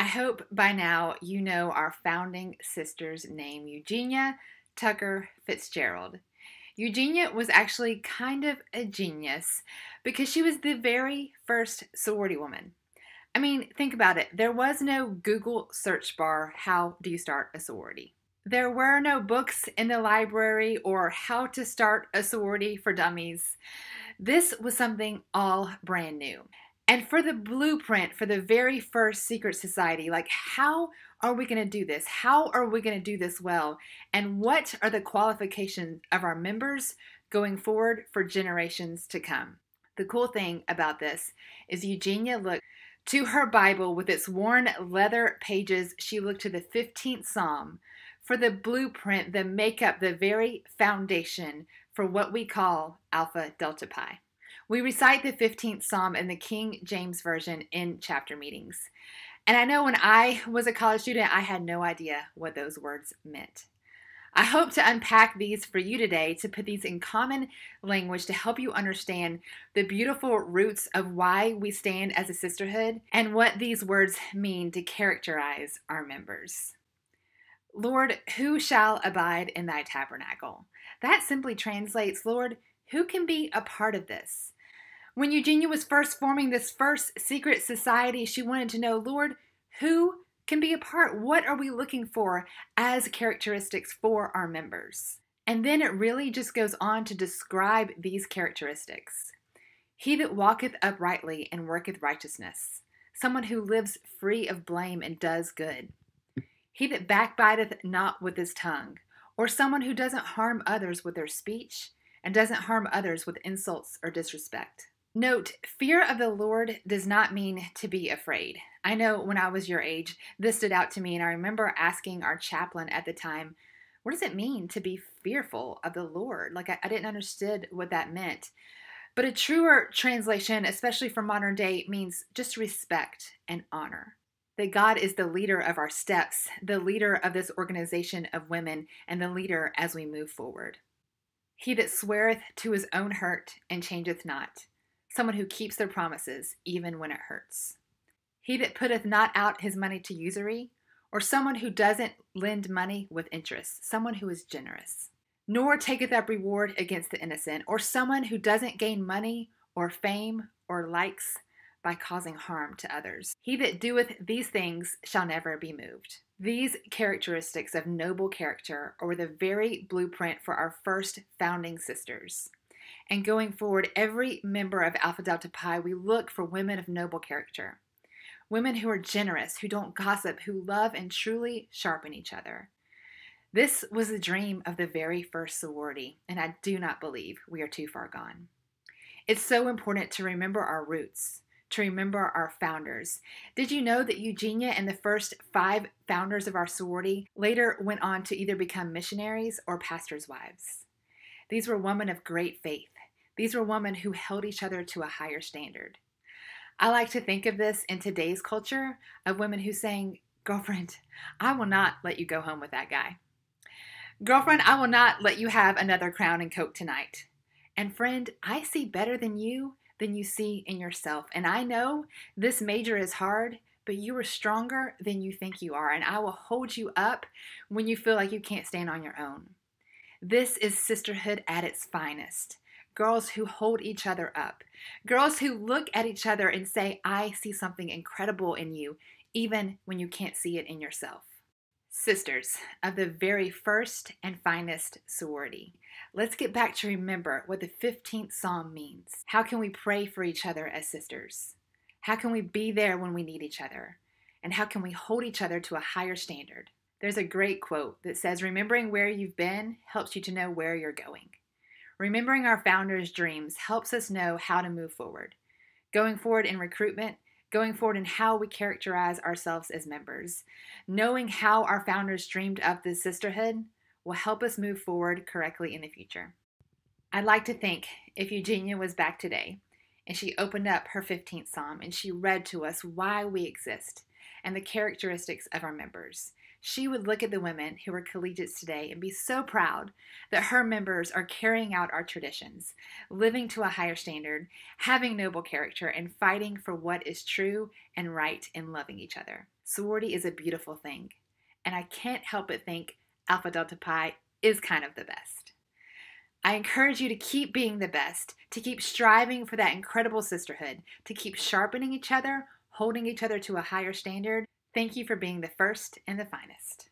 I hope by now you know our founding sister's name, Eugenia Tucker Fitzgerald. Eugenia was actually kind of a genius because she was the very first sorority woman. I mean, think about it. There was no Google search bar, how do you start a sorority? There were no books in the library or how to start a sorority for dummies. This was something all brand new. And for the blueprint for the very first secret society, like how are we going to do this? How are we going to do this well? And what are the qualifications of our members going forward for generations to come? The cool thing about this is Eugenia looked to her Bible with its worn leather pages. She looked to the 15th Psalm for the blueprint, the makeup, the very foundation for what we call Alpha Delta Pi. We recite the 15th Psalm in the King James Version in chapter meetings. And I know when I was a college student, I had no idea what those words meant. I hope to unpack these for you today to put these in common language to help you understand the beautiful roots of why we stand as a sisterhood and what these words mean to characterize our members. Lord, who shall abide in thy tabernacle? That simply translates, Lord, who can be a part of this? When Eugenia was first forming this first secret society, she wanted to know, Lord, who can be a part? What are we looking for as characteristics for our members? And then it really just goes on to describe these characteristics. He that walketh uprightly and worketh righteousness, someone who lives free of blame and does good. He that backbiteth not with his tongue, or someone who doesn't harm others with their speech and doesn't harm others with insults or disrespect. Note, fear of the Lord does not mean to be afraid. I know when I was your age, this stood out to me, and I remember asking our chaplain at the time, What does it mean to be fearful of the Lord? Like, I, I didn't understand what that meant. But a truer translation, especially for modern day, means just respect and honor. That God is the leader of our steps, the leader of this organization of women, and the leader as we move forward. He that sweareth to his own hurt and changeth not someone who keeps their promises even when it hurts. He that putteth not out his money to usury, or someone who doesn't lend money with interest, someone who is generous. Nor taketh up reward against the innocent, or someone who doesn't gain money or fame or likes by causing harm to others. He that doeth these things shall never be moved. These characteristics of noble character are the very blueprint for our first founding sisters. And going forward, every member of Alpha Delta Pi, we look for women of noble character. Women who are generous, who don't gossip, who love and truly sharpen each other. This was the dream of the very first sorority, and I do not believe we are too far gone. It's so important to remember our roots, to remember our founders. Did you know that Eugenia and the first five founders of our sorority later went on to either become missionaries or pastors' wives? These were women of great faith. These were women who held each other to a higher standard. I like to think of this in today's culture of women who saying, Girlfriend, I will not let you go home with that guy. Girlfriend, I will not let you have another crown and coke tonight. And friend, I see better than you than you see in yourself. And I know this major is hard, but you are stronger than you think you are. And I will hold you up when you feel like you can't stand on your own. This is sisterhood at its finest girls who hold each other up, girls who look at each other and say, I see something incredible in you, even when you can't see it in yourself. Sisters of the very first and finest sorority, let's get back to remember what the 15th Psalm means. How can we pray for each other as sisters? How can we be there when we need each other? And how can we hold each other to a higher standard? There's a great quote that says, Remembering where you've been helps you to know where you're going. Remembering our founders' dreams helps us know how to move forward. Going forward in recruitment, going forward in how we characterize ourselves as members. Knowing how our founders dreamed up this sisterhood will help us move forward correctly in the future. I'd like to think if Eugenia was back today and she opened up her 15th Psalm and she read to us why we exist and the characteristics of our members she would look at the women who are collegiates today and be so proud that her members are carrying out our traditions, living to a higher standard, having noble character, and fighting for what is true and right and loving each other. sorority is a beautiful thing, and I can't help but think Alpha Delta Pi is kind of the best. I encourage you to keep being the best, to keep striving for that incredible sisterhood, to keep sharpening each other, holding each other to a higher standard. Thank you for being the first and the finest.